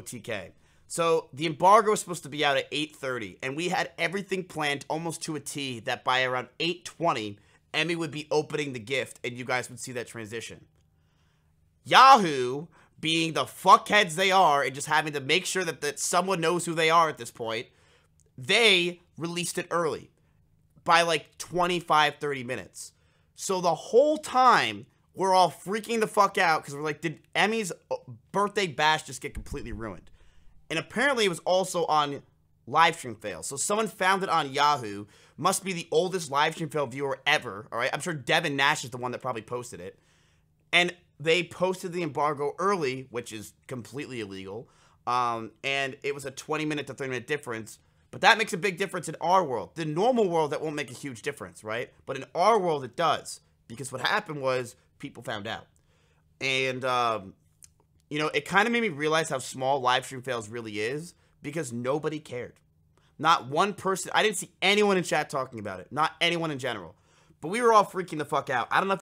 OTK. So the embargo was supposed to be out at 8:30, and we had everything planned almost to a T that by around 8:20, Emi would be opening the gift, and you guys would see that transition. Yahoo, being the fuckheads they are, and just having to make sure that, that someone knows who they are at this point, they released it early by like 25, 30 minutes. So the whole time, we're all freaking the fuck out because we're like, did Emi's birthday bash just get completely ruined? And apparently it was also on livestream fail. So someone found it on Yahoo. Must be the oldest livestream fail viewer ever. All right. I'm sure Devin Nash is the one that probably posted it. And they posted the embargo early, which is completely illegal. Um, and it was a 20 minute to 30 minute difference. But that makes a big difference in our world. The normal world, that won't make a huge difference, right? But in our world, it does. Because what happened was people found out. And, um, you know, it kind of made me realize how small live stream fails really is because nobody cared. Not one person, I didn't see anyone in chat talking about it. Not anyone in general. But we were all freaking the fuck out. I don't know if